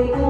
Oh,